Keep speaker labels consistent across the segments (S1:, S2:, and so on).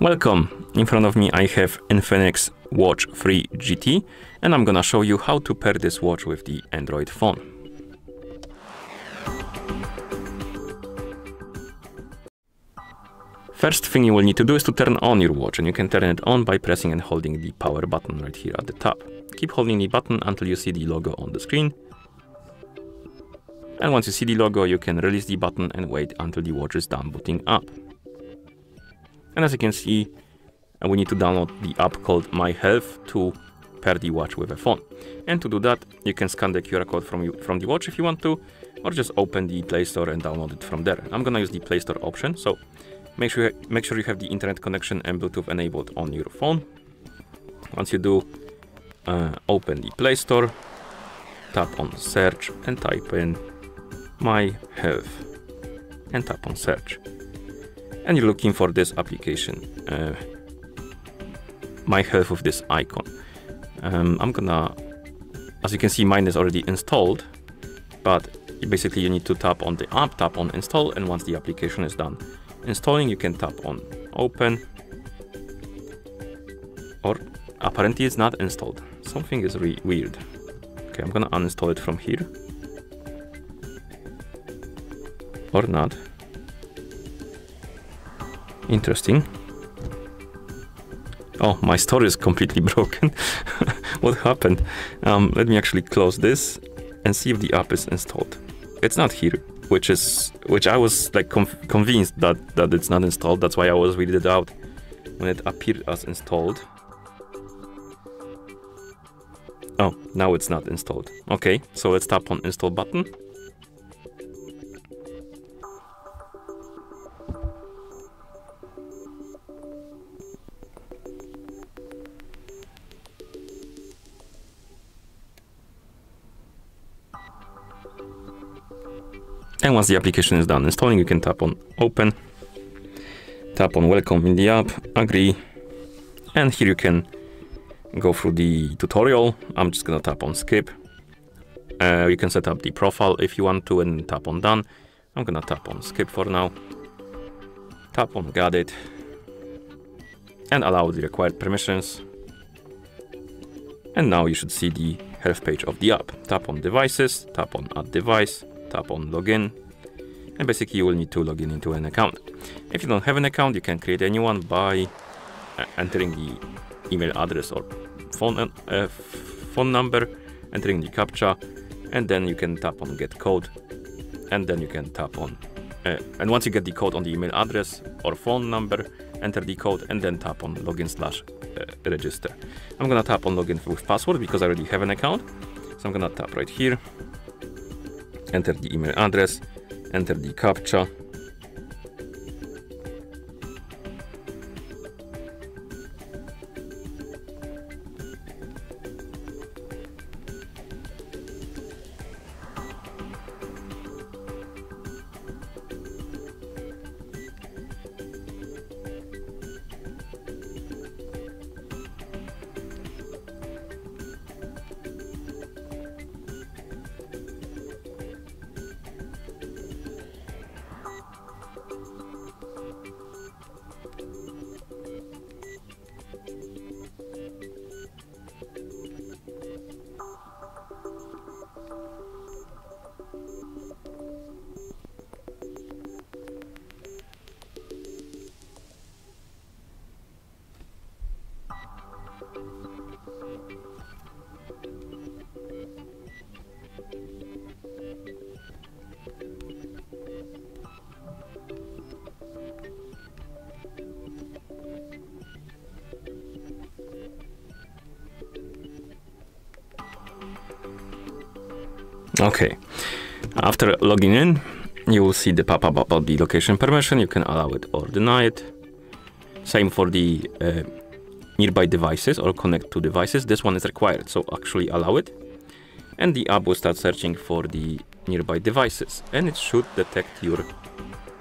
S1: Welcome! In front of me I have Infinix Watch 3 GT and I'm gonna show you how to pair this watch with the Android phone. First thing you will need to do is to turn on your watch and you can turn it on by pressing and holding the power button right here at the top. Keep holding the button until you see the logo on the screen. And once you see the logo, you can release the button and wait until the watch is done booting up. And as you can see, uh, we need to download the app called My Health to pair the watch with a phone. And to do that, you can scan the QR code from, you, from the watch if you want to, or just open the Play Store and download it from there. I'm gonna use the Play Store option, so Make sure, make sure you have the internet connection and Bluetooth enabled on your phone. Once you do, uh, open the Play Store, tap on search and type in my health and tap on search. And you're looking for this application, uh, my health with this icon. Um, I'm gonna, as you can see, mine is already installed, but basically you need to tap on the app, tap on install, and once the application is done, installing, you can tap on open or apparently it's not installed. Something is really weird. Okay, I'm gonna uninstall it from here. Or not. Interesting. Oh, my store is completely broken. what happened? Um, let me actually close this and see if the app is installed. It's not here which is which I was like convinced that that it's not installed. That's why I was it out when it appeared as installed. Oh, now it's not installed. Okay, so let's tap on install button. And once the application is done installing, you can tap on open, tap on welcome in the app, agree, and here you can go through the tutorial. I'm just gonna tap on skip. Uh, you can set up the profile if you want to and tap on done. I'm gonna tap on skip for now. Tap on got it and allow the required permissions. And now you should see the health page of the app. Tap on devices, tap on add device, tap on login and basically you will need to log in into an account. If you don't have an account, you can create a new one by uh, entering the email address or phone, uh, phone number, entering the CAPTCHA, and then you can tap on get code, and then you can tap on, uh, and once you get the code on the email address or phone number, enter the code, and then tap on login slash uh, register. I'm gonna tap on login with password because I already have an account, so I'm gonna tap right here, enter the email address, enter the captcha Okay. After logging in, you will see the pop-up about the location permission. You can allow it or deny it. Same for the uh, nearby devices or connect to devices. This one is required, so actually allow it. And the app will start searching for the nearby devices and it should detect your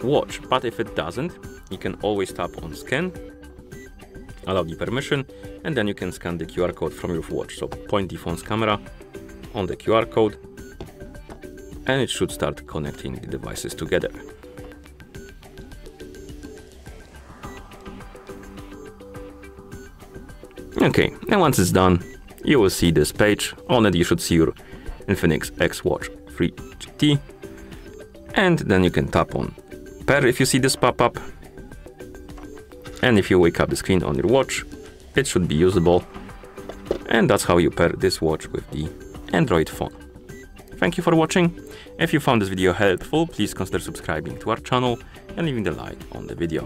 S1: watch. But if it doesn't, you can always tap on scan, allow the permission, and then you can scan the QR code from your watch. So point the phone's camera on the QR code and it should start connecting the devices together. Okay, and once it's done, you will see this page. On it you should see your Infinix X Watch 3 GT. And then you can tap on pair if you see this pop up. And if you wake up the screen on your watch, it should be usable. And that's how you pair this watch with the Android phone. Thank you for watching. If you found this video helpful, please consider subscribing to our channel and leaving a like on the video.